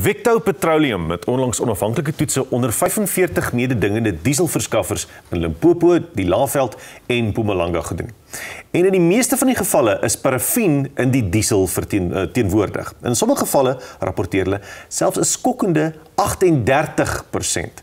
Victo Petroleum het onlangs onafhanklike toetse onder 45 mededingende dieselverskaffers in Limpopo, die Laagveld en Mpumalanga gedoen. En in die meeste van die gevalle is parafin in die diesel verteen, uh, teenwoordig. In sommige gevalle rapporteer hulle selfs 'n skokkende 38%.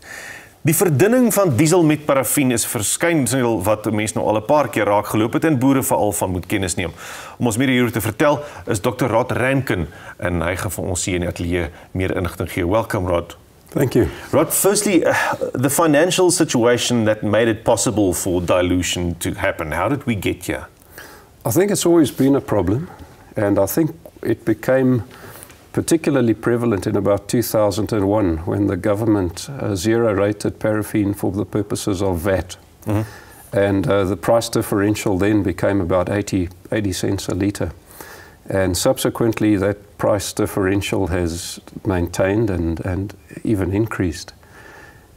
Die verdunning van diesel met parafin is verskynsel wat mense nou al 'n paar keer raak geloop het en boere veral van moet kennis neem. Om ons meer hieroor te vertel is Dr. Rod Rankin en hy gaan vir ons hier in die ateljee meer inligting gee. Welcome Rod. Thank you. Rod, firstly, uh, the financial situation that made it possible for dilution to happen. How did we get here? I think it's always been a problem and I think it became particularly prevalent in about 2001 when the government uh, zero rated paraffin for the purposes of VAT. Mm-hmm. And uh, the price differential then became about 80, 80 cents a litre. And subsequently, that price differential has maintained and, and even increased.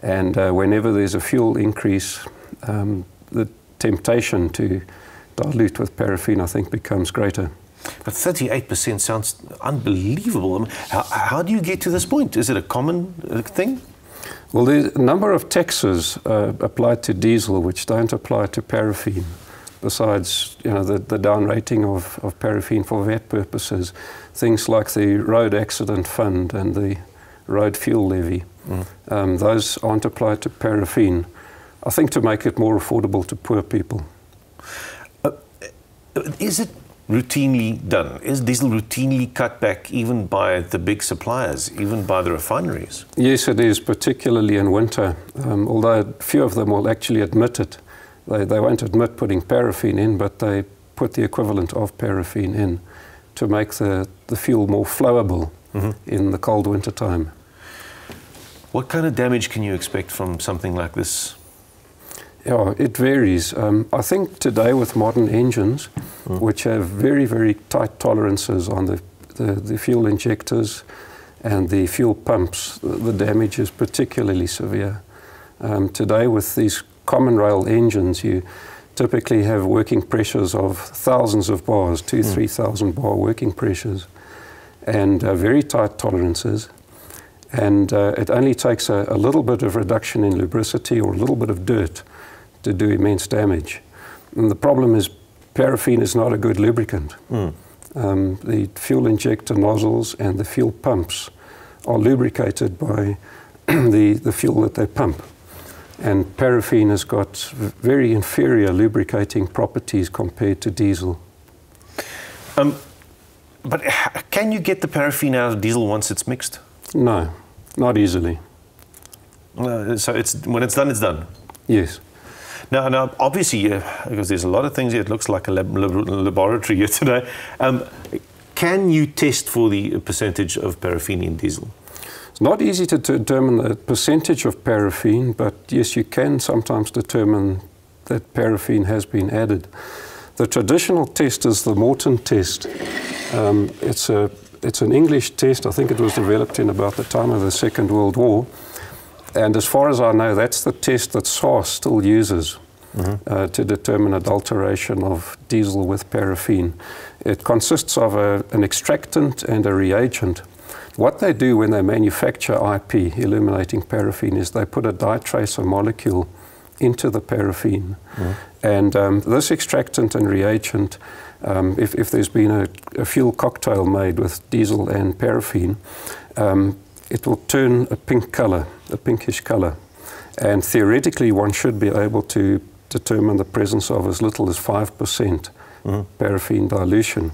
And uh, whenever there's a fuel increase, um, the temptation to dilute with paraffin, I think, becomes greater. But 38% sounds unbelievable. I mean, how, how, do you get to this point? Is it a common uh, thing? Well, a number of taxes uh, applied to diesel which don't apply to paraffin. Besides, you know, the, the down rating of, of paraffin for VAT purposes, things like the road accident fund and the road fuel levy, mm. um, those aren't applied to paraffin. I think to make it more affordable to poor people. Uh, is it routinely done? Is diesel routinely cut back even by the big suppliers, even by the refineries? Yes, it is, particularly in winter, um, although few of them will actually admit it. They, they won't admit putting paraffin in, but they put the equivalent of paraffin in to make the, the fuel more flowable mm-hmm. in the cold winter time. What kind of damage can you expect from something like this? Yeah, it varies. Um, I think today with modern engines, mm. which have very, very tight tolerances on the, the, the, fuel injectors and the fuel pumps, the, the damage is particularly severe. Um, today with these common rail engines, you typically have working pressures of thousands of bars, two, mm. 3,000 bar working pressures, and uh, very tight tolerances. And uh, it only takes a, a little bit of reduction in lubricity or a little bit of dirt to do immense damage. And the problem is paraffin is not a good lubricant. Mm. Um, the fuel injector nozzles and the fuel pumps are lubricated by the, the fuel that they pump. And paraffin has got very inferior lubricating properties compared to diesel. Um, but can you get the paraffin out of diesel once it's mixed? No, not easily. Uh, so it's, when it's done, it's done? Yes. Now, now obviously, uh, because there's a lot of things here, it looks like a lab, lab, laboratory here today. Um, can you test for the percentage of paraffin in diesel? It's not easy to determine the percentage of paraffin, but yes, you can sometimes determine that paraffin has been added. The traditional test is the Morton test. Um, it's, a, it's an English test. I think it was developed in about the time of the Second World War. And as far as I know, that's the test that SARS still uses mm -hmm. uh, to determine adulteration of diesel with paraffin. It consists of a, an extractant and a reagent. What they do when they manufacture IP, illuminating paraffin, is they put a ditracer molecule into the paraffin. Mm. And um, this extractant and reagent, um, if, if, there's been a, a, fuel cocktail made with diesel and paraffin, um, it will turn a pink color, a pinkish color. And theoretically, one should be able to determine the presence of as little as 5% mm -hmm. paraffin dilution.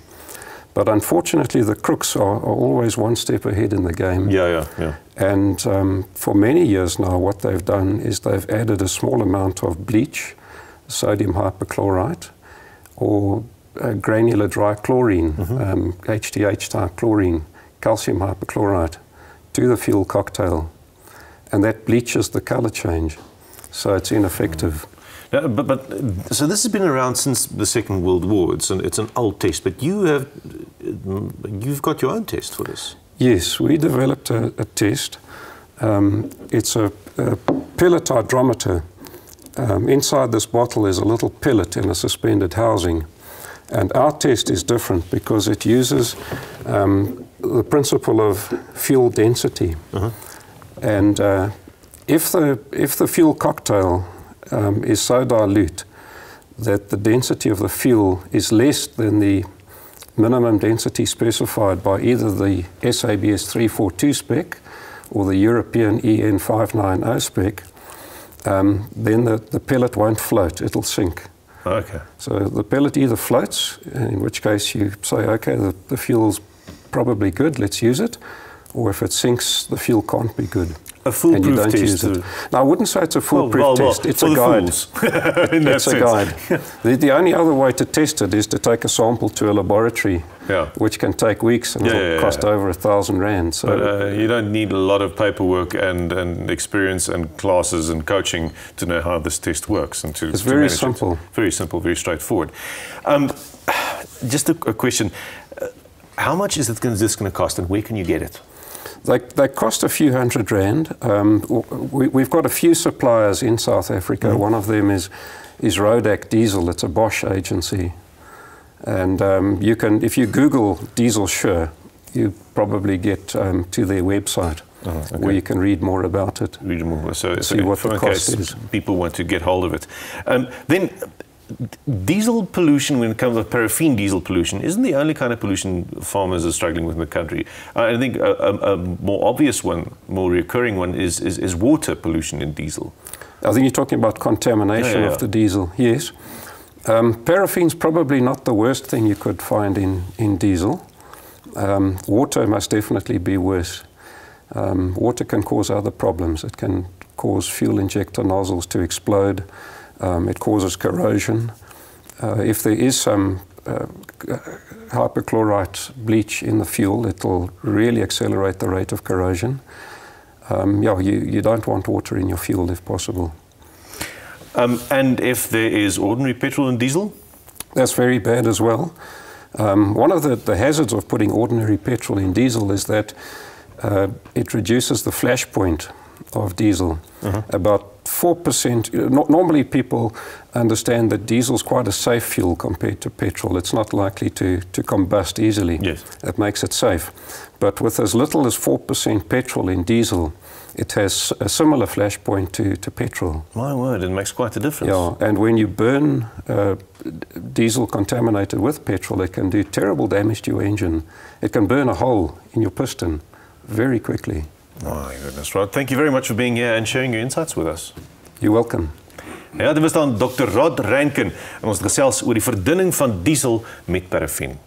But unfortunately, the crooks are, are, always one step ahead in the game. Yeah, yeah, yeah. And um, for many years now, what they've done is they've added a small amount of bleach, sodium hypochlorite, or granular dry chlorine, mm -hmm. um, HDH type chlorine, calcium hypochlorite to the fuel cocktail, and that bleaches the color change. So it's ineffective. Yeah, but, but so this has been around since the Second World War. It's an, it's an old test, but you have you've got your own test for this. Yes, we developed a, a test. Um, it's a, a, pellet hydrometer. Um, inside this bottle is a little pellet in a suspended housing. And our test is different because it uses um, the principle of fuel density. Uh-huh. And uh, if, the, if the fuel cocktail um, is so dilute that the density of the fuel is less than the minimum density specified by either the SABS 342 spec or the European EN 590 spec, um, then the, the pellet won't float, it'll sink. Okay. So the pellet either floats, in which case you say, okay, the, the fuel's probably good, let's use it, or if it sinks, the fuel can't be good. A and you foolproof don't test. use it. Now, I wouldn't say it's a foolproof well, well, test. It's a guide. that It's a guide. the, the only other way to test it is to take a sample to a laboratory, Yeah. which can take weeks and Yeah, it'll yeah, cost over a thousand rand. So But uh, you don't need a lot of paperwork and, and experience and classes and coaching to know how this test works and to It's to very manage it. simple. Very simple, very straightforward. Um, just a, a question: How much is it this going to cost, and where can you get it? They, they cost a few hundred rand. Um, we, we've got a few suppliers in South Africa. Mm-hmm. One of them is, is Rodak Diesel. It's a Bosch agency. And um, you can, if you Google Diesel Sure, you probably get um, to their website Uh-huh, okay. where you can read more about it. Read more. So, See what the in cost case is. People want to get hold of it. Um, then, diesel pollution, when it comes to paraffin diesel pollution, isn't the only kind of pollution farmers are struggling with in the country. Uh, I think a, a, a more obvious one, more recurring one, is, is, is water pollution in diesel. I think you're talking about contamination Yeah, yeah. of the diesel. Yes. Um, paraffin's probably not the worst thing you could find in, in diesel. Um, water must definitely be worse. Um, water can cause other problems. It can cause fuel injector nozzles to explode. Um, it causes corrosion. Uh, if there is some uh, hypochlorite bleach in the fuel, it will really accelerate the rate of corrosion. Um, yeah, you, you don't want water in your fuel if possible. Um, and if there is ordinary petrol and diesel, That's very bad as well. Um, one of the, the hazards of putting ordinary petrol in diesel is that uh, it reduces the flash point of diesel. About 4%. uh, normally, people understand that diesel is quite a safe fuel compared to petrol. It's not likely to, to combust easily. Yes. That makes it safe. But with as little as 4% petrol in diesel, it has a similar flash point to, to petrol. my word, it makes quite a difference. Yeah, and when you burn uh, diesel contaminated with petrol, it can do terrible damage to your engine. It can burn a hole in your piston very quickly. My goodness, Rod. Thank you very much for being here and sharing your insights with us. You're welcome. Ja, dit was dan Dr. Rod Rankine en ons gesels oor die verdunning van diesel met paraffin.